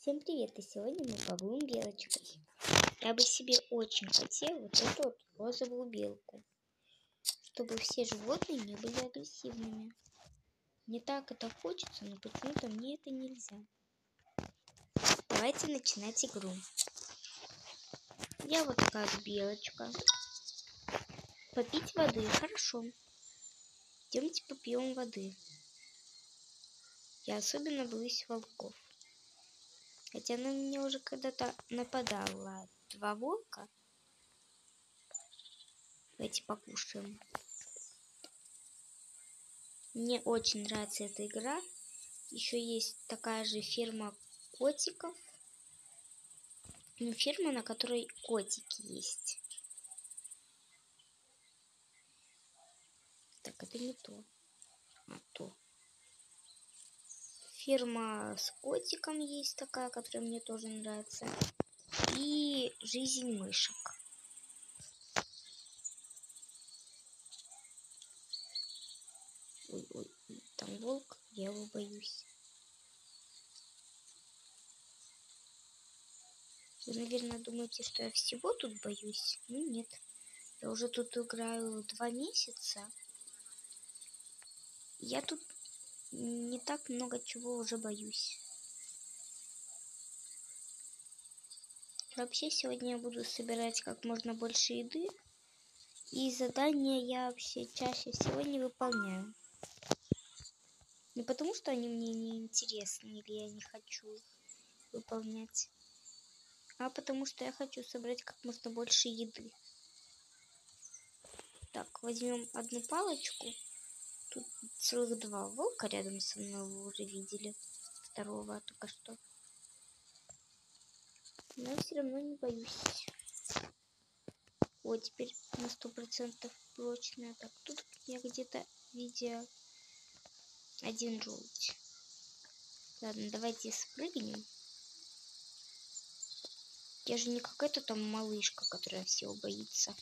Всем привет! И сегодня мы побудем белочкой. Я бы себе очень хотел вот эту вот розовую белку. Чтобы все животные не были агрессивными. Не так это хочется, но почему-то мне это нельзя. Давайте начинать игру. Я вот такая белочка. Попить воды. Хорошо. Идемте попьем воды. Я особенно боюсь волков. Хотя на меня уже когда-то нападала два волка. Давайте покушаем. Мне очень нравится эта игра. Еще есть такая же фирма котиков. Ну, фирма, на которой котики есть. Так, это не то. А то фирма с котиком есть такая, которая мне тоже нравится. И жизнь мышек. Ой, ой, там волк, я его боюсь. Вы, наверное, думаете, что я всего тут боюсь? Ну, нет. Я уже тут играю два месяца. Я тут не так много чего уже боюсь. Вообще сегодня я буду собирать как можно больше еды. И задания я вообще чаще всего не выполняю. Не потому, что они мне не интересны или я не хочу выполнять. А потому что я хочу собрать как можно больше еды. Так, возьмем одну палочку. Тут целых два волка рядом со мной вы уже видели. Второго только что. Но все равно не боюсь. Вот теперь на сто процентов прочная. Так, тут я где-то видел один желудь. Ладно, давайте спрыгнем. Я же не какая-то там малышка, которая всего боится.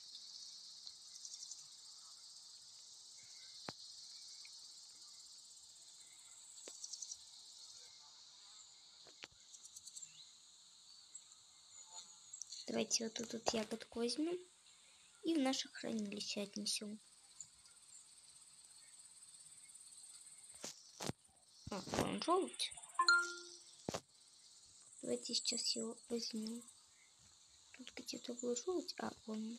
Давайте вот эту вот ягодку возьмем и в наше хранилище отнесем. А, вон желудь. Давайте сейчас его возьмем. Тут где-то был желудь, а он.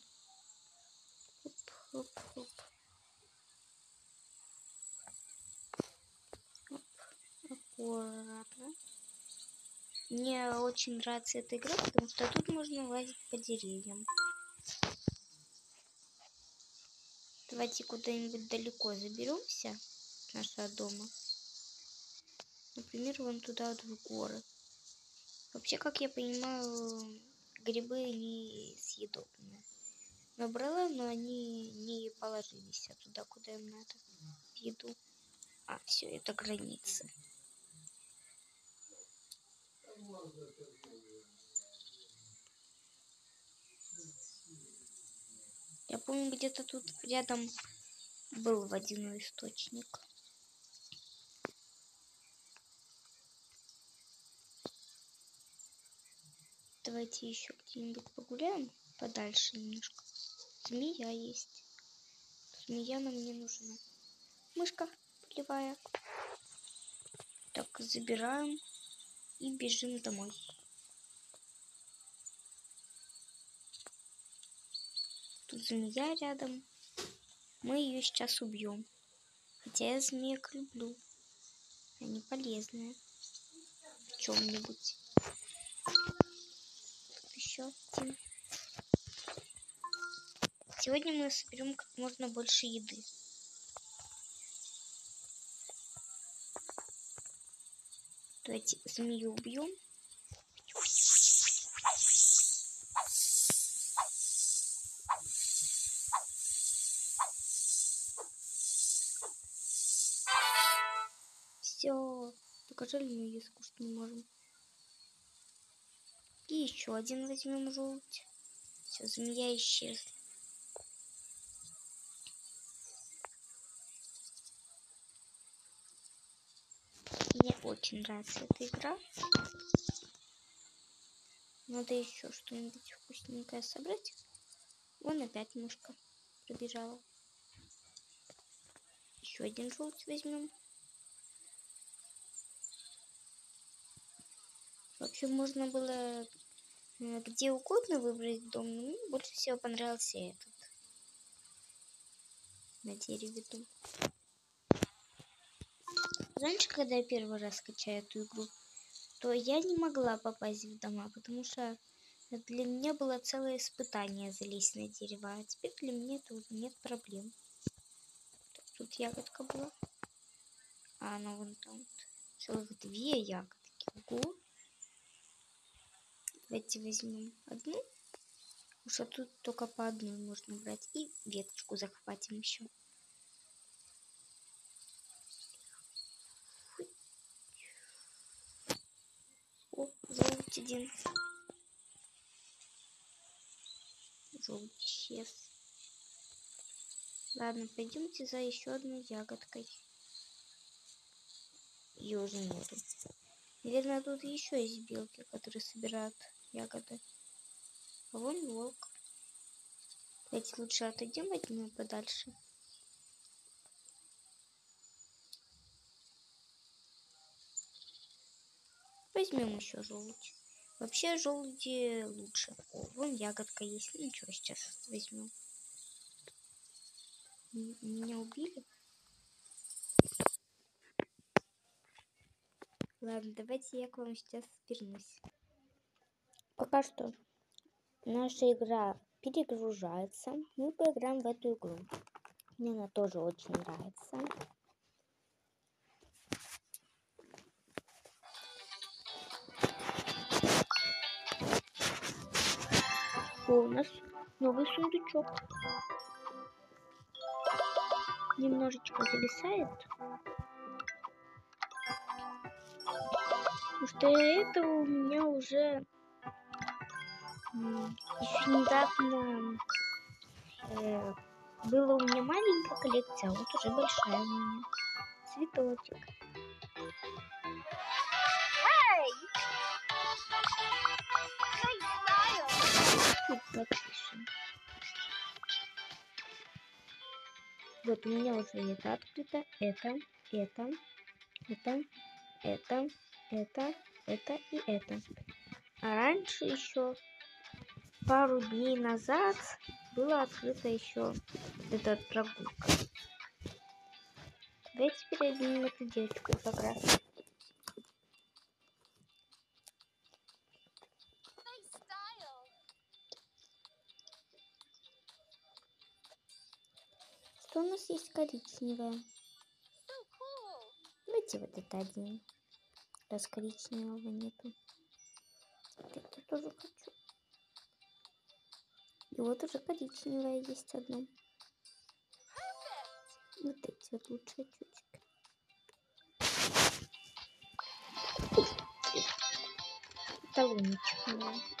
Хоп, хоп, хоп. Оп, аккуратно. Мне очень нравится эта игра, потому что тут можно лазить по деревьям. Давайте куда-нибудь далеко заберемся от нашего дома. Например, вон туда вот в горы. Вообще, как я понимаю, грибы не съедобные. Набрала, но они не положились туда, куда им надо. В еду. А, все, это границы. Я помню, где-то тут рядом был водяной источник. Давайте еще где-нибудь погуляем подальше немножко. Змея есть. Змея нам не нужна. Мышка полевая. Так, забираем и бежим домой. Тут змея рядом. Мы ее сейчас убьем. Хотя я змеек люблю. Они полезные. В чем-нибудь. Еще один. Сегодня мы соберем как можно больше еды. Давайте змею убьем. Все, покажи, мы ее скушать не можем. И еще один возьмем желудь. Все, змея исчезла. Мне очень нравится эта игра. Надо еще что-нибудь вкусненькое собрать. Вон опять мышка пробежала. Еще один желудь возьмем. Вообще можно было э, где угодно выбрать дом, но мне больше всего понравился этот. На дереве дом. Раньше, когда я первый раз скачаю эту игру, то я не могла попасть в дома, потому что для меня было целое испытание залезть на дерево, а теперь для меня тут нет проблем. Тут ягодка была. А она вон там. Целых две ягодки. Ого. Давайте возьмем одну. Уж а тут только по одной можно брать. И веточку захватим еще. О, желудь один. Желудь исчез. Ладно, пойдемте за еще одной ягодкой. Ее уже нету. Наверное, тут еще есть белки, которые собирают ягоды. А вон волк. Давайте лучше отойдем от него подальше. Возьмем еще желудь. Вообще желуди лучше. О, вон ягодка есть. Ну, ничего, сейчас возьмем. Меня убили? Ладно, давайте я к вам сейчас вернусь. Пока что наша игра перегружается. Мы поиграем в эту игру. Мне она тоже очень нравится. О, у нас новый сундучок. Немножечко зависает. Потому что это у меня уже еще недавно э, была у меня маленькая коллекция, а вот уже большая у меня. Цветочек. Тут. Вот у меня уже это открыто. Это, это, это, это, это, это и это. А раньше еще пару дней назад было открыто еще эта прогулка. Давайте перейдем эту девочку покрасить. Что у нас есть коричневое? Давайте вот это один. Раз коричневого нету. Это тоже хочу. И вот уже коричневое есть одно. Вот эти вот лучшие чучки. Талончик. Да.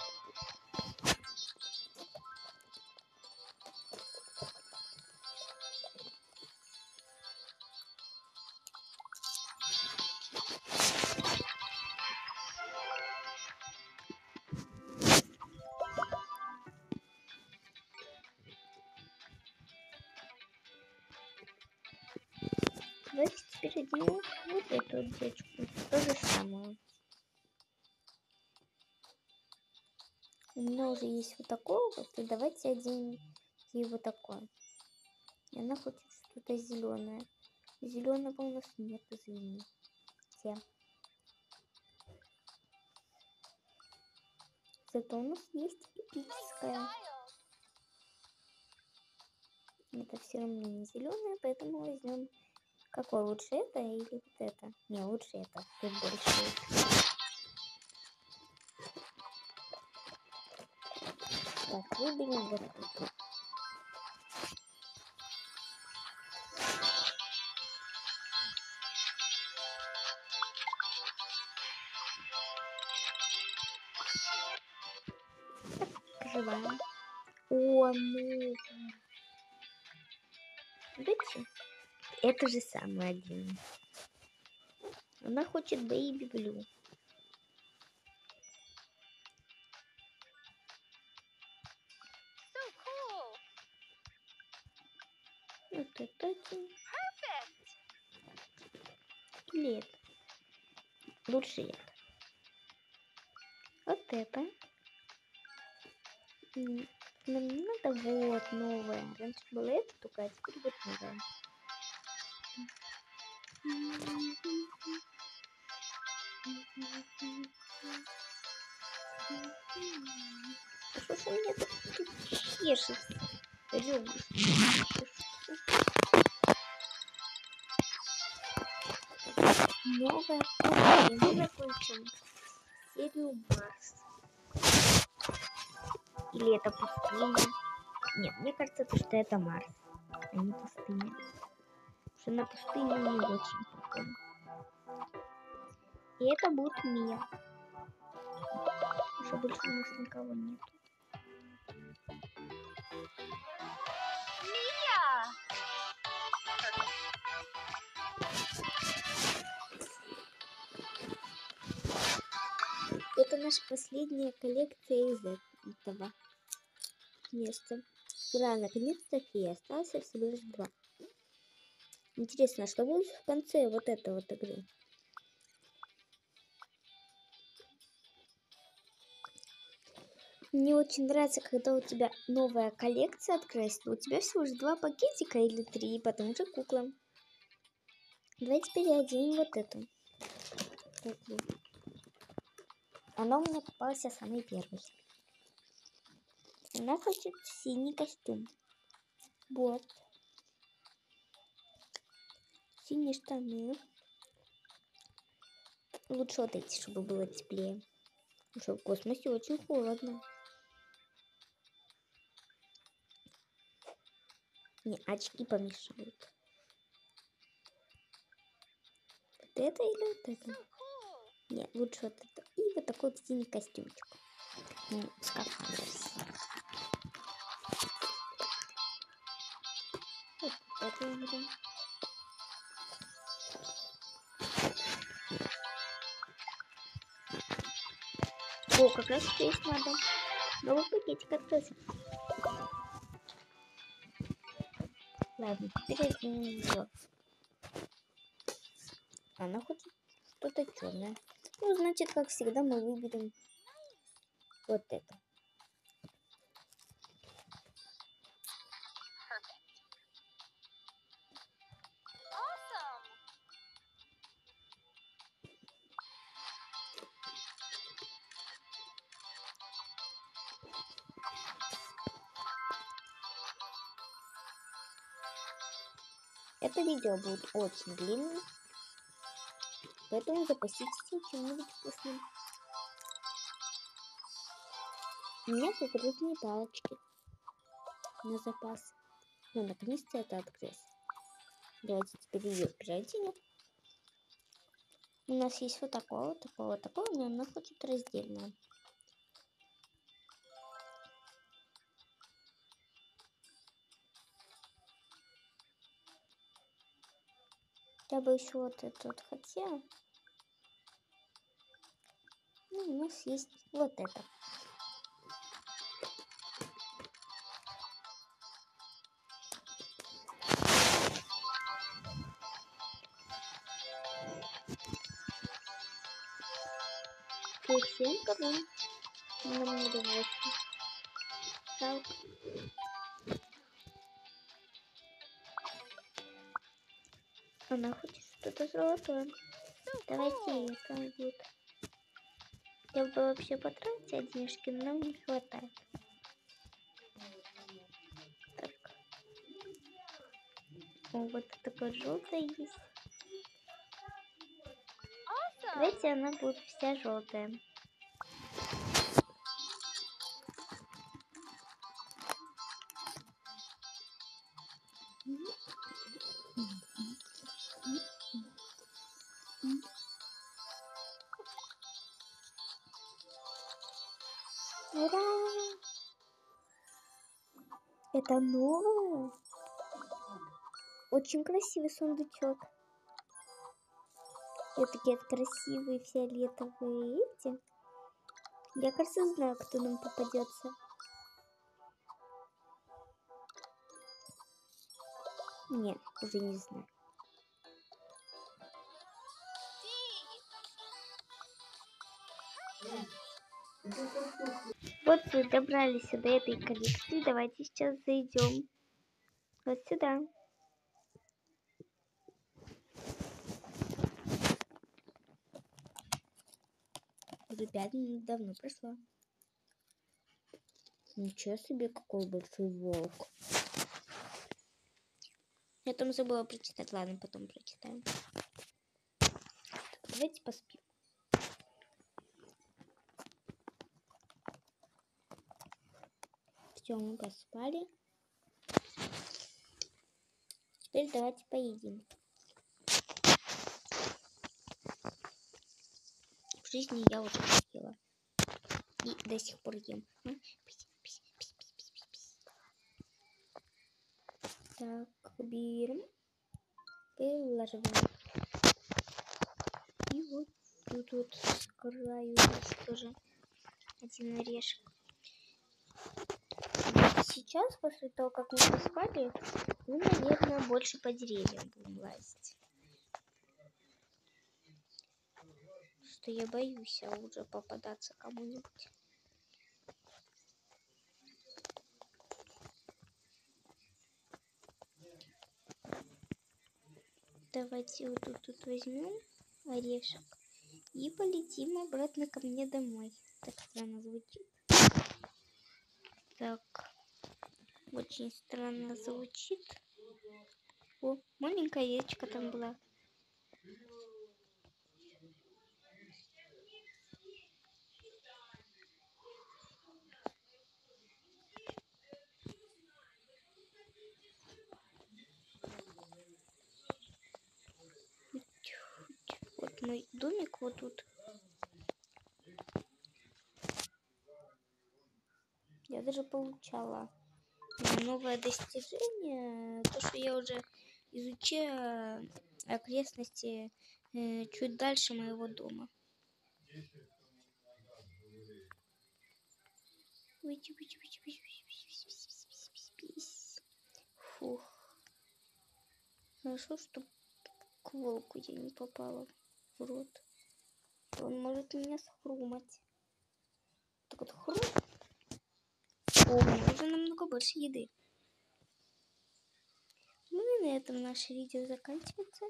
То же самое. У меня уже есть вот такое вот, и давайте оденем ей вот такое. И она хочет что-то зеленое. Зеленого у нас нет, извините. Зато у нас есть эпическая. Это все равно не зеленое, поэтому возьмем какой лучше это или вот это? Не, лучше это. Тут больше. Так, выберем вот это. Открываем. О, ну. это же самый один. Она хочет бейби блю. Вот это один. Или это. Лучше это. Вот это. Нам не надо вот новое. Раньше было это только, а теперь вот новое. Что ж у меня тут чешется? Ребушка. Новая мы закончим серию Марс. Или это пустыня? Нет, мне кажется, что это Марс, а не пустыня. Что на пустыне не очень прикольно. И это будет Мия. Уже больше у нас никого нет. Это наша последняя коллекция из этого места. Ура, наконец-то фея. Осталось всего лишь два. Интересно, а что будет в конце вот этой вот игры? Мне очень нравится, когда у тебя новая коллекция открылась, у тебя всего лишь два пакетика или три, потому что кукла. Давайте переоденем вот эту куклу. Она у меня попалась самый первый. Она хочет синий костюм. Вот. Синие штаны. Лучше вот эти, чтобы было теплее. Потому что в космосе очень холодно. Не, очки помешают. Вот это или вот это? Нет, лучше вот это. И вот такой вот синий костюмчик. Ну, скафандр. Вот это уберем. О, как раз здесь надо. Новый пакетик открылся. Ладно, теперь ее. Она хочет что-то черное. Ну, значит, как всегда, мы выберем вот это. Это видео будет очень длинным, Поэтому запаситесь чем-нибудь вкусным. У меня кукурузные палочки на запас. Ну, наконец-то это открылось. Давайте теперь ее переоденем. У нас есть вот такое, вот такое, вот такое, но она хочет раздельно. Я бы еще вот этот хотела. Ну, у нас есть вот это. Всем кому нам не удовольствие. Жалко. Она хочет что-то золотое. Давайте это будет. Я бы вообще потратить денежки, но нам не хватает. Так. О, вот такое желтое есть. Давайте она будет вся желтая. Это новое. Очень красивый сундучок. И такие красивые фиолетовые эти. Я, кажется, знаю, кто нам попадется. Нет, уже не знаю. Вот вы добрались до этой коллекции. Давайте сейчас зайдем вот сюда. Уже пять минут давно прошло. Ничего себе, какой большой волк. Я там забыла прочитать. Ладно, потом прочитаем. Давайте поспим. Все, мы поспали. Теперь давайте поедим. В жизни я уже ела. И до сих пор ем. Так, берем. Переложиваем. И вот тут вот с тоже один орешек. Сейчас, после того, как мы поспали, мы, наверное, больше по деревьям будем лазить. Что я боюсь а уже попадаться кому-нибудь. Давайте вот тут, тут возьмем орешек и полетим обратно ко мне домой. Так странно звучит. Так, очень странно звучит. О, маленькая яичко там была. Вот мой домик вот тут. Я даже получала новое достижение. То, что я уже изучаю окрестности э, чуть дальше моего дома. Фух. Хорошо, что к волку я не попала в рот. Он может меня схрумать. Так вот хрум. О, уже намного больше еды. Ну и на этом наше видео заканчивается.